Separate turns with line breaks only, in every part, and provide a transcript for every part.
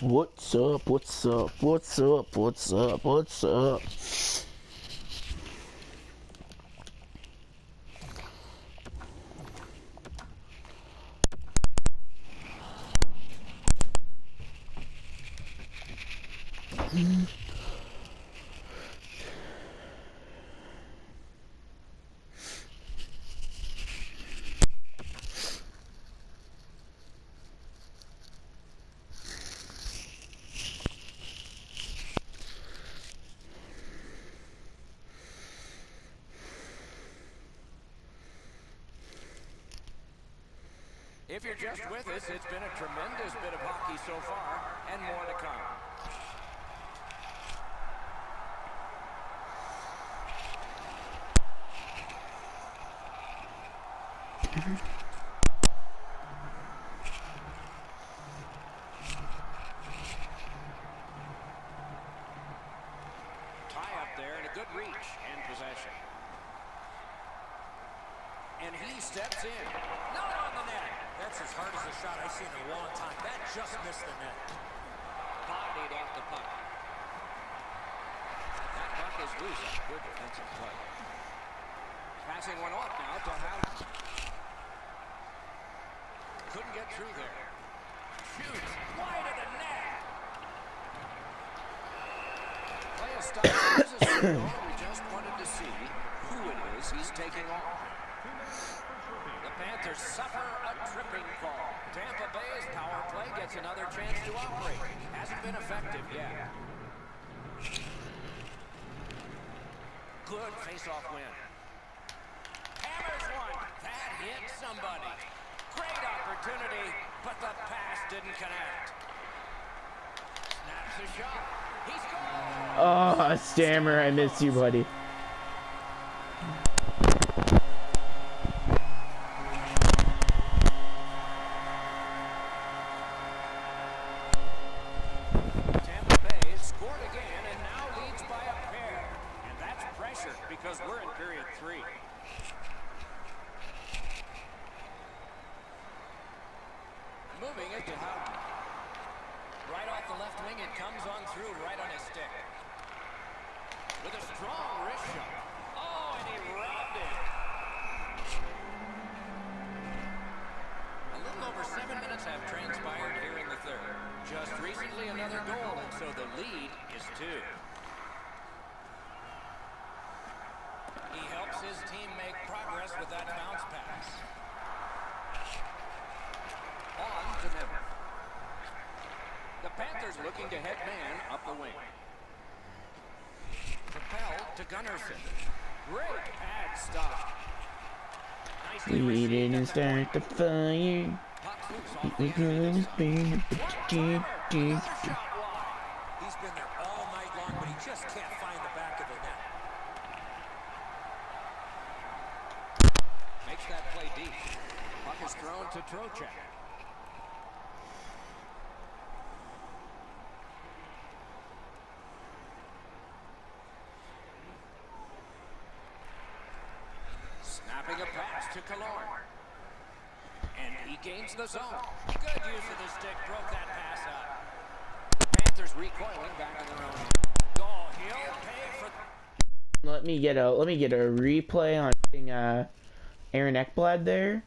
What's up? What's up? What's up? What's up? What's up?
If you're just with us, it's been a tremendous bit of hockey so far, and more to come. Tie up there and a good reach and possession. And he steps in. Not on the net.
That's as hard as a shot I've seen in a long time. That just missed the net.
Bodied off the puck. That puck is loose. Good defensive play. Passing one off now to Howden. Couldn't get through there. Shoots wide of the net. Play a stop. A signal. We just wanted to see who it is he's taking off. The Panthers suffer a tripping call. Tampa Bay's power play gets another chance to operate. Hasn't been effective yet. Good face-off win. Hammers one. That hit somebody. Great opportunity, but the pass didn't connect. Snaps a shot.
Oh, Stammer, I miss you, buddy.
Tampa Bay scored again and now leads by a pair. And that's pressure because we're in period three. Moving it to Howden. Right off the left wing, it comes on through right on his stick. With a strong wrist shot. Oh, and he robbed it. A little over seven minutes have transpired here in the third. Just recently another goal, and so the lead is two. He helps his team make progress with that bounce pass. On to Nemeth. The Panthers looking to head man up the wing. Propel to Gunnarsson. Great pad stop.
We didn't start the fire.
Puck loose off
We
the end of his
couldn't
stick.
spin it,
One
but you
timer.
did,
Another
did.
shot wide.
He's been there all night long, but he just can't find the back of the net.
Makes that play deep. Puck is thrown to Trocheck. Snapping a pass to Killorn. And he gains the zone. Good use of the stick. Broke that pass up. The Panthers recoiling back in their own. Oh, he'll pay for...
Let me get a let me get a replay on uh Aaron Ekblad there.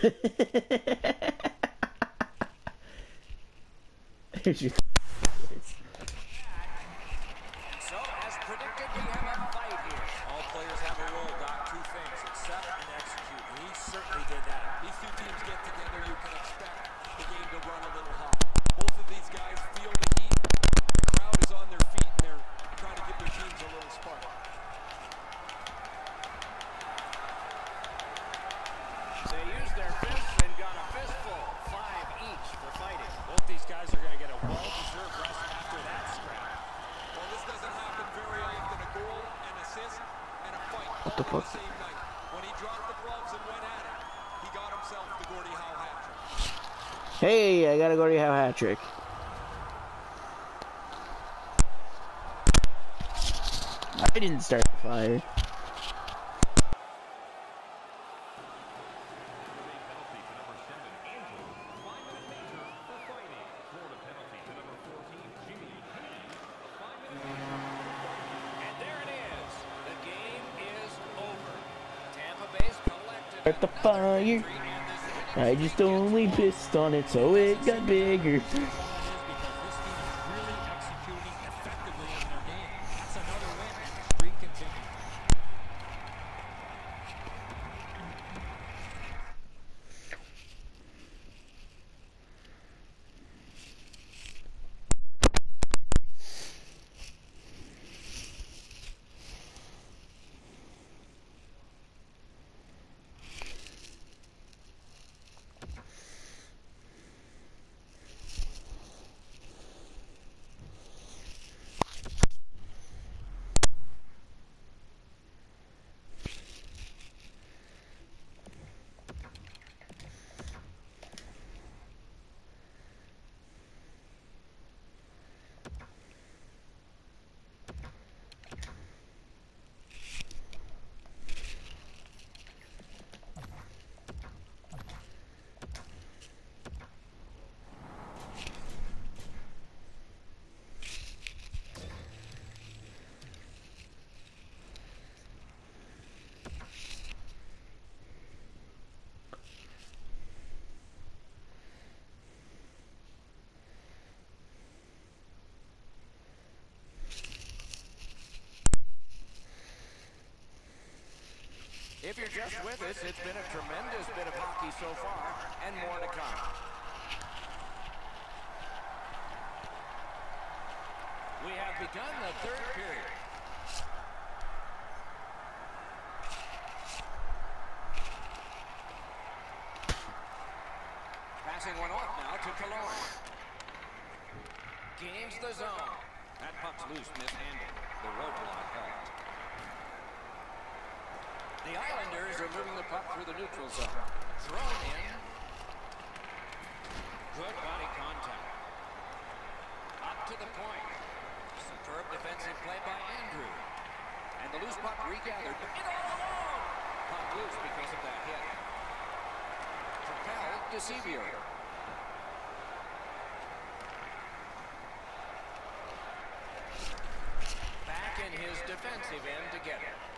Here's your
So, as predicted, we have a fight here.
All players have a role, Doc. Two things, accept and execute. And he certainly did that. These two teams get together, you can expect the game to run a little hot. Both of these guys feel the heat. The crowd is on their feet, and they're trying to give their teams a little spark.
They used their fists and got a fistful. Five each for fighting. Both these guys are going to get a well
What the fuck?
Same night, when he dropped the gloves and went at it, he got himself the Gordie Howe hat trick.
Hey, I gotta go to have hat trick. I didn't start the fire. Start the fire. I just only pissed on it so it got bigger.
Is because this team is really executing effectively in their game. That's another win, and the streak continues.
If you're just with us, it's been a tremendous bit of hockey so far, and more to come. We have begun the third period. Passing one off now to Cologne. Gains the zone. That puck's loose, mishandled. The roadblock called. The Islanders are moving the puck through the neutral zone. Thrown in. Good body contact. Up to the point. Superb defensive play by Andrew. And the loose puck regathered. In all alone. Puck loose because of that hit. Propelled to Sevier. Back in his defensive end to get it.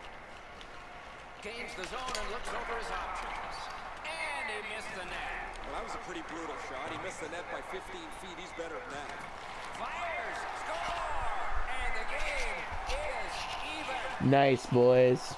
Gains the zone and looks over his options. And he missed the net.
Well, that was a pretty brutal shot. He missed the net by 15 feet. He's better than that.
Fires, score, and the game is even.
Nice, boys.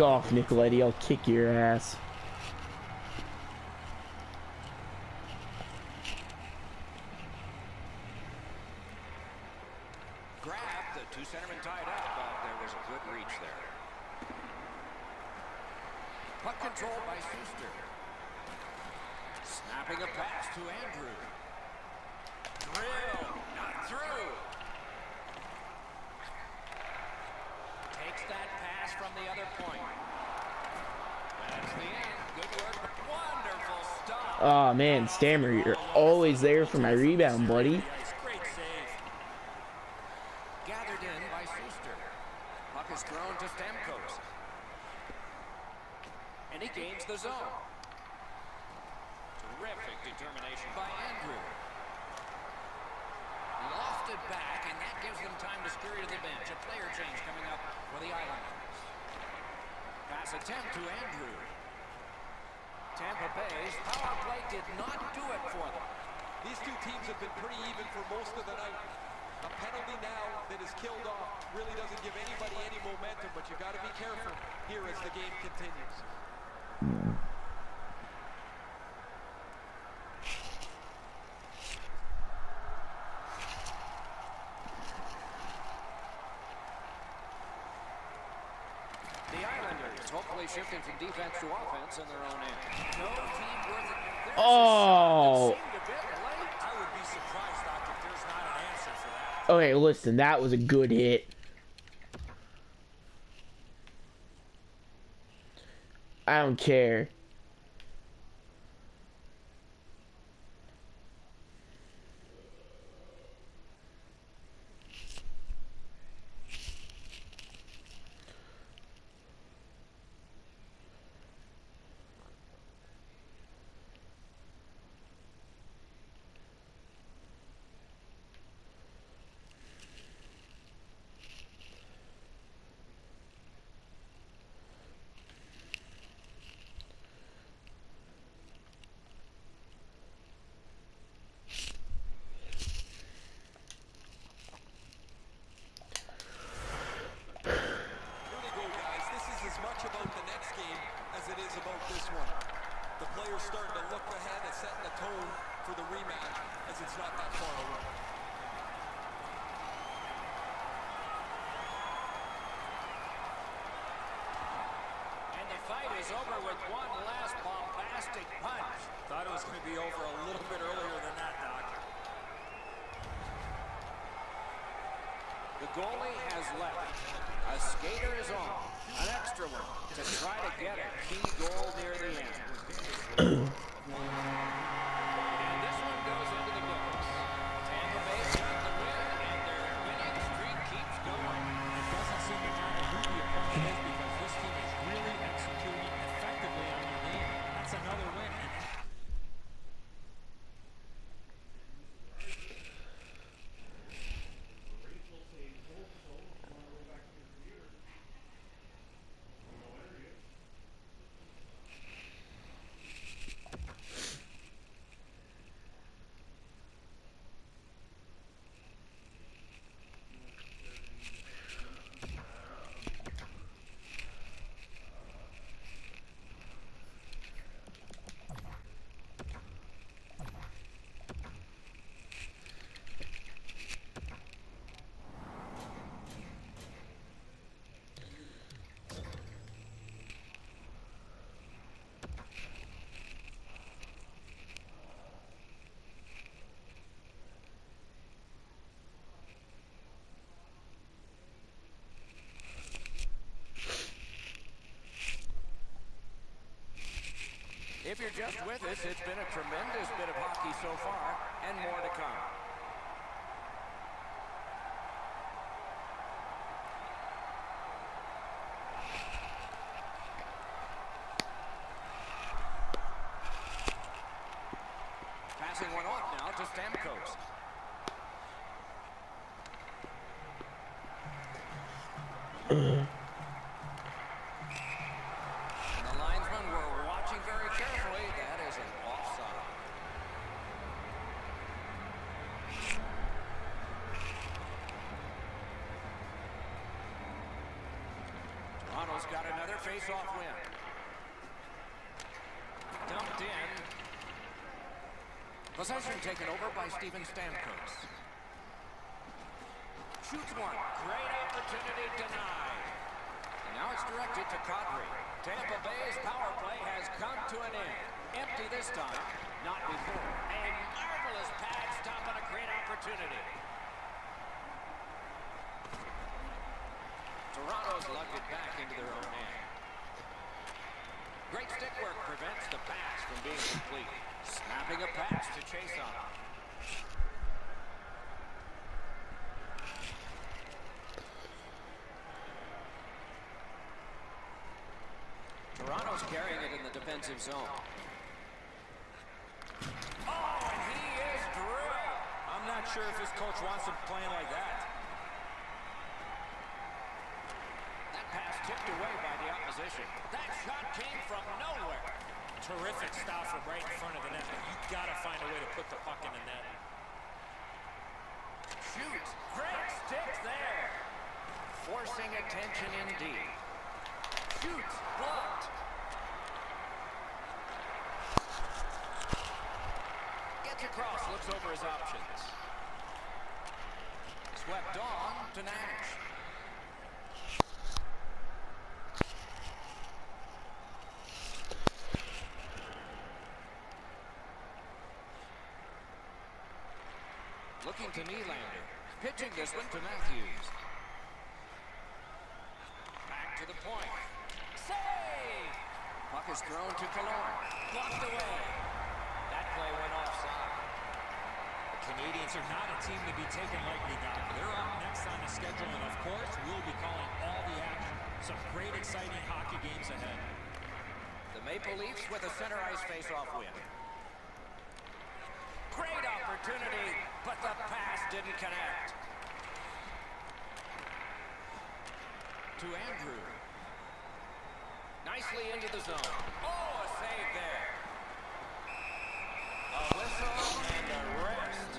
Off, Nicoletti. I'll kick your ass.
Grabbed, the two centermen tied up, but there was a good reach there. Puck controlled by Schuster. Snapping a pass to Andrew. Drill, not through. Takes that pass from the other point. That's the end. Good work. Wonderful stop.
Oh man, Stammer, you're always there for my rebound, buddy.
Great save.
Gathered in by Schuster. Puck is thrown to Stamkos. And he gains the zone. Terrific determination by Andrew. Lofted back, and that gives them time to scurry to the bench. A player change coming up for the Islanders. Pass attempt to Andrew. Tampa Bay's power play did not do it for them.
These two teams have been pretty even for most of the night. A penalty now that is killed off really doesn't give anybody any momentum, but you got to be careful here as the game continues.
The Islanders hopefully shifting from defense to offense in their own end.
No team worth it.
There's
Oh.
a shot that seemed a bit late.
I would be surprised, Doc, if there's not an answer for that.
Okay, listen, that was a good hit. I don't care.
Here they go, guys. This is as much about the next game as it is about this one. The players starting to look ahead and setting the tone for the rematch as it's not that far away.
And the fight is over with one last bombastic punch.
Thought it was going to be over a little bit earlier than that, Doc.
The goalie has left. A skater is on. An extra one to try to get a key goal near the end. and this one goes into the books. Tampa Bay's got the win, and their winning streak keeps going.
It doesn't seem to matter who the opponent is because this team is really executing effectively on their game. That's another win. And
If us, it's been a tremendous bit of hockey so far, and more to come. Passing one off now to Stamkos. And the linesmen were watching very carefully. That is an offside. Toronto's got another face-off win. Dumped in. Possession taken over by Steven Stamkos. Shoots one. Great opportunity denied. And now it's directed to Kadri. Tampa Bay's power play has come to an end. Empty this time, not before. A marvelous pad stop on a great opportunity. Toronto's lugged it back into their own end. Great stick work prevents the pass from being complete. Snapping a pass to chase on. Toronto's carrying it in the defensive zone. Oh, and he is drilled.
I'm not sure if his coach wants him playing like. That
tipped away by the opposition. That shot came from nowhere.
terrific stop from right in front of the net. But you got to find a way to put the puck in the net.
Shoots. Great stick there. Forcing attention indeed. Shoots. Blocked. Gets across. Looks over his options. Swept on to Nash. Looking to Nylander. Pitching this one to Matthews. Back to the point. Save! Puck is thrown to Cologne. Blocked away. That play went offside.
The Canadiens are not a team to be taken lightly, Doc. They're up next on the schedule, and of course, we'll be calling all the action. Some great, exciting hockey games ahead.
The Maple Leafs with a center ice face-off win. Great opportunity, didn't connect. To Andrew. Nicely into the zone. Oh, a save there. A whistle and a rest.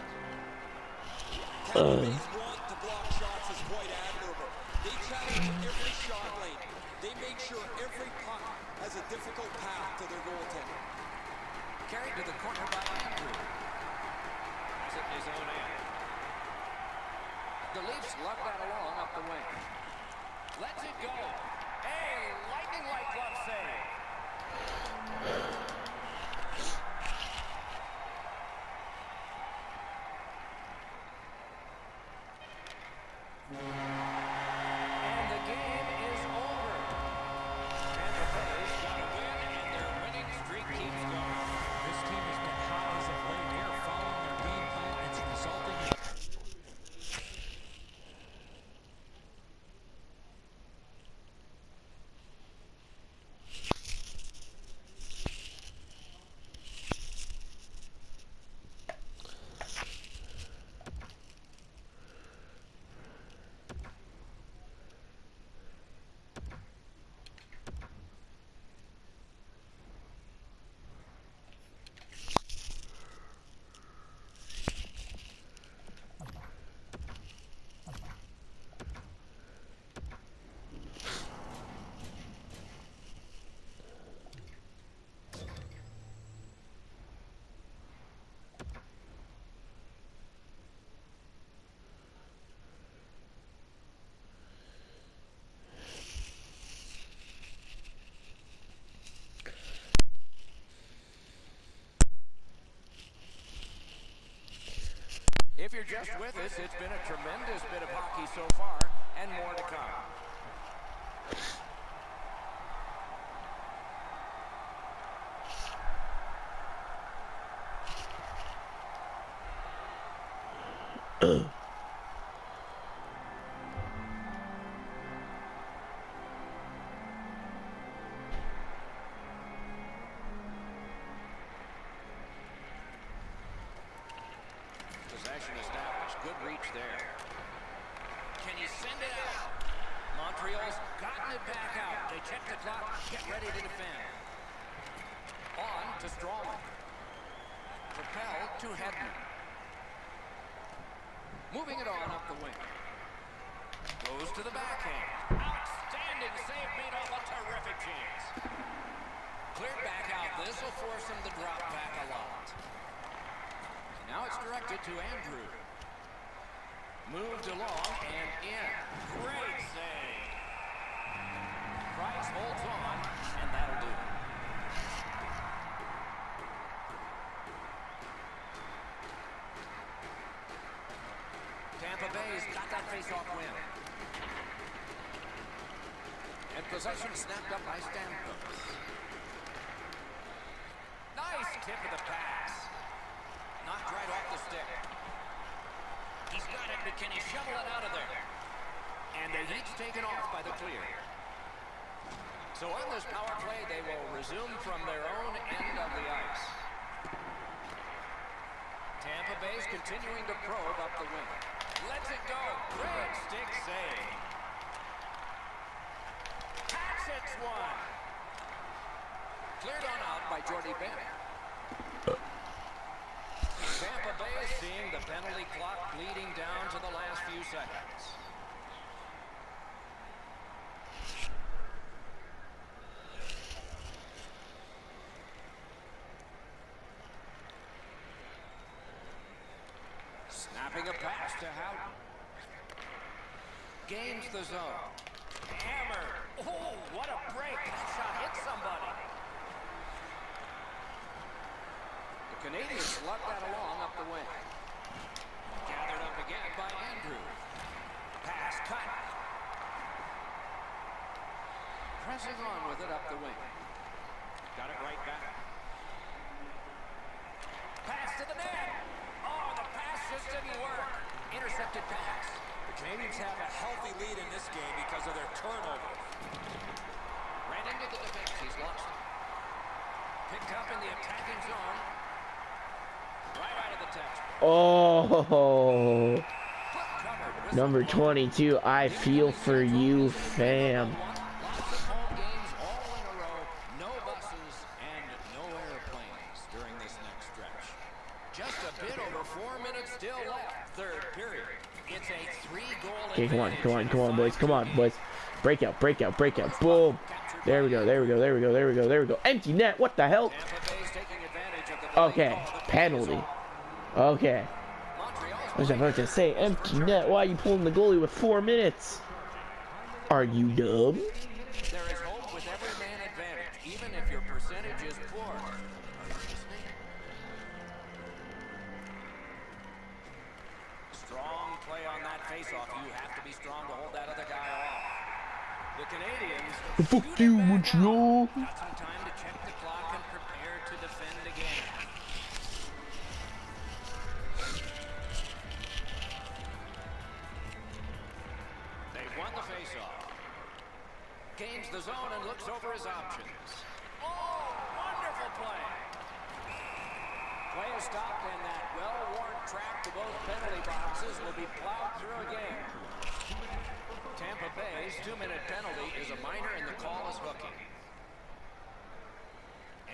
Uh.
Tampa Bay's want to block shots is quite admirable. They challenge every shot lane. They make sure every puck has a difficult path to their goaltender.
Carried to the corner by Andrew. Has it in his own end. The Leafs lug that along up the wing. Lets it go. A lightning-like glove save. And the game is over. Tampa Bay's got a win, and their winning streak keeps going.
This team has been hot as of late. They are following their game plan. It's resulting in
If you're just with us, it's been a tremendous bit of hockey so far, and more to come. Possession directed to Andrew. Moved along and in. Great save. Price holds on, and that'll do. Tampa Bay's got that face-off win. And possession snapped up by Stamkos. Nice tip of the pass. Right off the stick. He's got it, but can he shovel it out of there? And the heat's taken off by the clear. So on this power play, they will resume from their own end of the ice. Tampa Bay's continuing to probe up the wing. Lets it go. Great stick save. Patsits one. Cleared on out by Jordy Bennett. Tampa Bay seeing the penalty clock bleeding down to the last few seconds. Snapping a pass to Howden. Gains the zone. Canadiens lugged that along up the wing. Gathered up again by Andrew. Pass cut. Pressing on with it up the wing. Got it right back. Pass to the net. Oh, the pass just didn't work. Intercepted pass.
The Canadiens have a healthy lead in this game because of their turnover.
Ran into the defense. He's lost. Picked up in the attacking zone.
Oh,
Foot covered. Whistle
number 22. I feel for you, fam.
Lots of home games all in a row. No buses and no airplanes during this next stretch. Just a bit over four minutes still left. Third period. It's a three-goal
Okay, come on, come on, come on, boys, come on, boys. Breakout, breakout, breakout. Boom. There we go, there we go, there we go, there we go, there we go. Empty net. What the hell?
Tampa Bay's taking advantage of the delay
Okay,
call. The play is
penalty. Okay. I was about to say, empty net. Why are you pulling the goalie with four minutes? Are you dumb?
There is hope with every man advantage, even if your percentage is poor. Are you listening? Strong play on that faceoff. You have to be strong to hold that other guy off. The Canadiens.
Fuck
shoot
you, Montreal.
Gains the zone and looks over his options. Oh, wonderful play. Play is stopped and that well-worn track to both penalty boxes will be plowed through again. Tampa Bay's two-minute penalty is a minor and the call is hooking.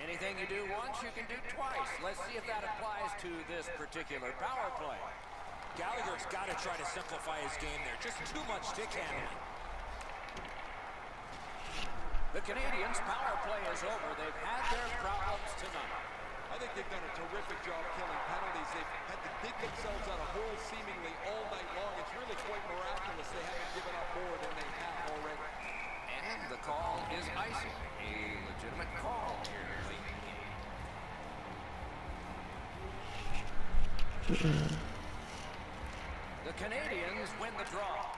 Anything you do once, you can do twice. Let's see if that applies to this particular power play.
Gallagher's got to try to simplify his game there. Just too much stick handling.
The Canadiens' power play is over. They've had their problems tonight.
I think they've done a terrific job killing penalties. They've had to dig themselves out of holes seemingly all night long. It's really quite miraculous they haven't given up more than they have already.
And the call is icing. A legitimate call here late in the game. The Canadiens win the draw.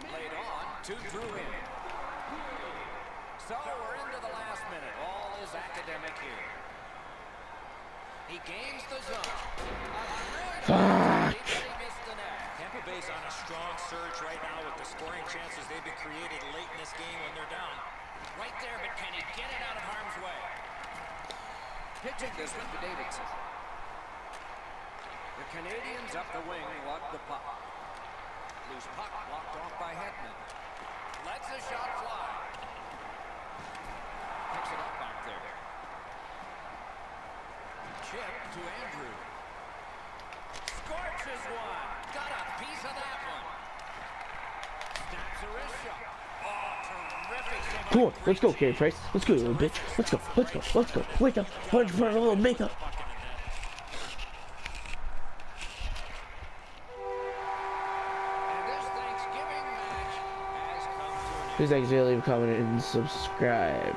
Laid on, two drew in. So we're into the last minute. All is academic here. He gains the zone. Fuck. He missed the net.
Tampa Bay's on a strong surge right now with the scoring chances they've been created late in this game when they're down.
Right there, but can he get it out of harm's way? Pitching this one to Davidson. The Canadiens up the wing lug the puck. Loose puck blocked off by Hetman. Lets the shot fly. Picks it up back there. Chip to Andrew. Scorches one. Got a piece of that one. Snaps a wrist shot. Oh,
Come on, let's go, Carey Price. Let's go, little bitch. Let's go, let's go, let's go. Wake up, punch for a little makeup.
Fucking in net.
And this Thanksgiving match has come to an end.
Please like, share, leave a comment, and subscribe.